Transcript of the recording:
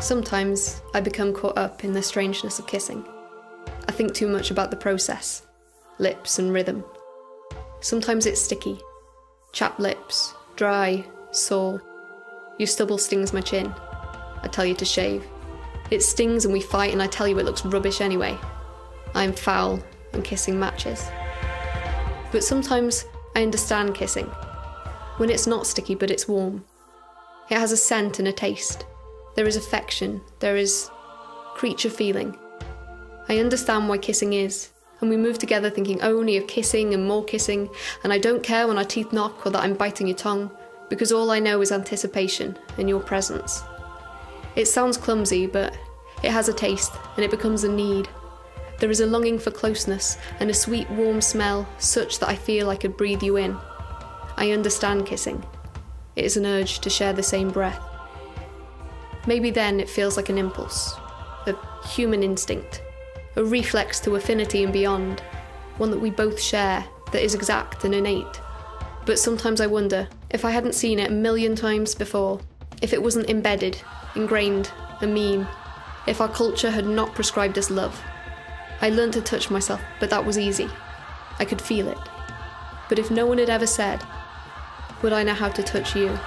Sometimes I become caught up in the strangeness of kissing. I think too much about the process, lips and rhythm. Sometimes it's sticky, chapped lips, dry, sore. Your stubble stings my chin. I tell you to shave. It stings and we fight, and I tell you it looks rubbish anyway. I'm foul, and kissing matches. But sometimes I understand kissing. When it's not sticky, but it's warm. It has a scent and a taste. There is affection, there is creature feeling. I understand why kissing is, and we move together thinking only of kissing and more kissing, and I don't care when our teeth knock or that I'm biting your tongue, because all I know is anticipation and your presence. It sounds clumsy, but it has a taste, and it becomes a need. There is a longing for closeness and a sweet, warm smell, such that I feel I could breathe you in. I understand kissing. It is an urge to share the same breath. Maybe then it feels like an impulse, a human instinct, a reflex to affinity and beyond, one that we both share, that is exact and innate. But sometimes I wonder if I hadn't seen it a million times before, if it wasn't embedded, ingrained, a meme, if our culture had not prescribed us love. I learned to touch myself, but that was easy. I could feel it. But if no one had ever said, would I know how to touch you?